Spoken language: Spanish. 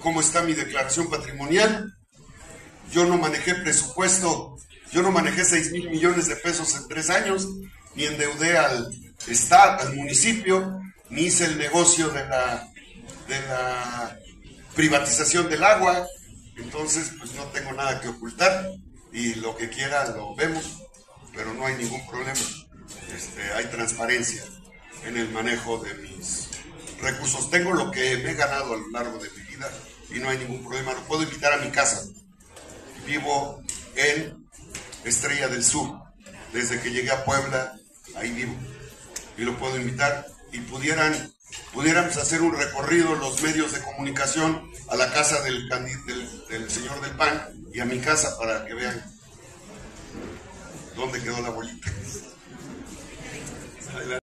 cómo está mi declaración patrimonial. Yo no manejé presupuesto, yo no manejé 6 mil millones de pesos en tres años, ni endeudé al Estado, al municipio, ni hice el negocio de la, privatización del agua. Entonces, pues no tengo nada que ocultar y lo que quiera lo vemos, pero no hay ningún problema. Este, hay transparencia en el manejo de mis recursos. Tengo lo que me he ganado a lo largo de mi vida y no hay ningún problema. Lo puedo invitar a mi casa. Vivo en Estrella del Sur. Desde que llegué a Puebla, ahí vivo. Y lo puedo invitar. Y pudieran, pudiéramos hacer un recorrido los medios de comunicación a la casa del, del, del señor del PAN y a mi casa para que vean dónde quedó la bolita.